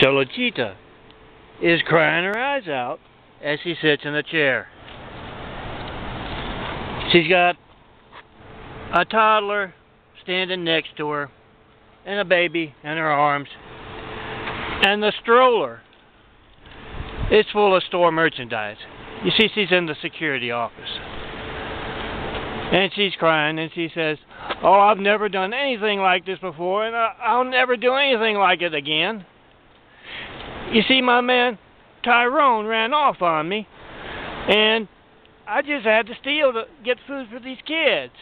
So Luchita is crying her eyes out as she sits in the chair. She's got a toddler standing next to her and a baby in her arms. And the stroller is full of store merchandise. You see, she's in the security office. And she's crying and she says, Oh, I've never done anything like this before and I'll never do anything like it again. You see, my man Tyrone ran off on me, and I just had to steal to get food for these kids.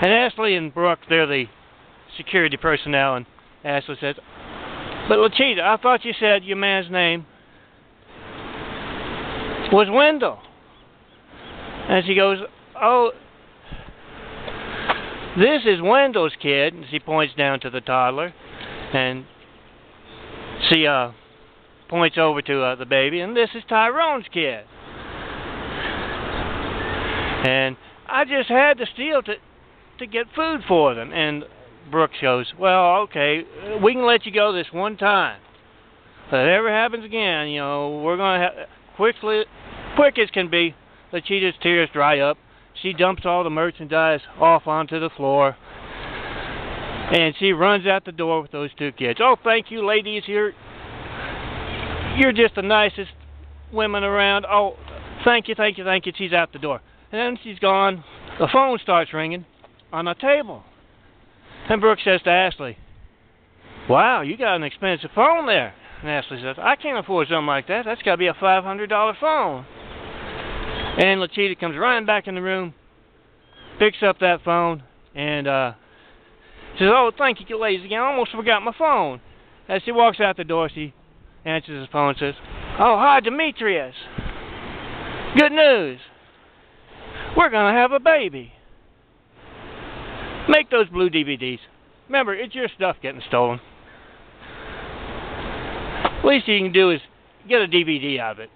And Ashley and Brooke, they're the security personnel, and Ashley says, But Luchita, I thought you said your man's name was Wendell. And she goes, Oh, this is Wendell's kid. And she points down to the toddler. And she uh, points over to uh, the baby, and this is Tyrone's kid. And I just had to steal to to get food for them. And Brooks goes, "Well, okay, we can let you go this one time. But if it ever happens again, you know, we're gonna have quickly, quick as can be." Luchita's tears dry up. She dumps all the merchandise off onto the floor. And she runs out the door with those two kids. Oh, thank you, ladies. You're you're just the nicest women around. Oh, thank you, thank you, thank you. She's out the door. And then she's gone. The phone starts ringing on the table. And Brooke says to Ashley, Wow, you got an expensive phone there. And Ashley says, I can't afford something like that. That's got to be a $500 phone. And Luchita comes running back in the room, picks up that phone, and uh, says, Oh, thank you, ladies again. I almost forgot my phone. As she walks out the door, she answers his phone and says, Oh, hi, Demetrius. Good news. We're going to have a baby. Make those blue DVDs. Remember, it's your stuff getting stolen. Least you can do is get a DVD out of it.